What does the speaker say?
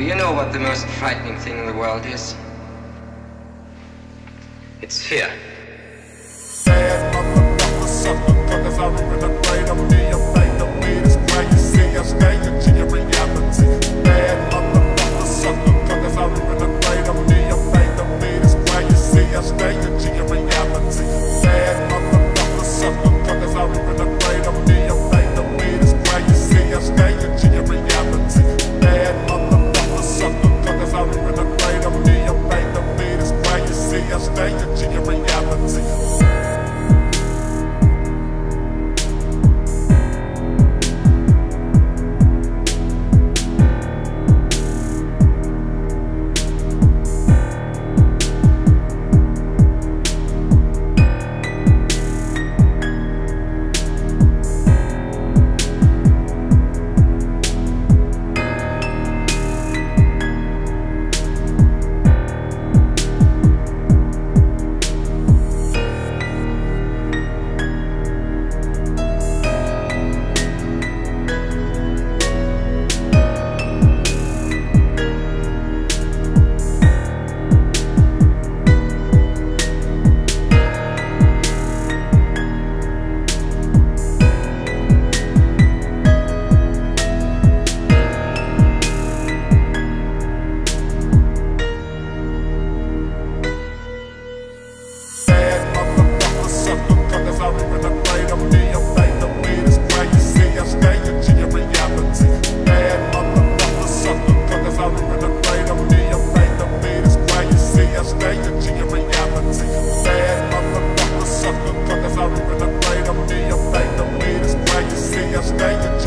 Do you know what the most frightening thing in the world is? It's fear. night.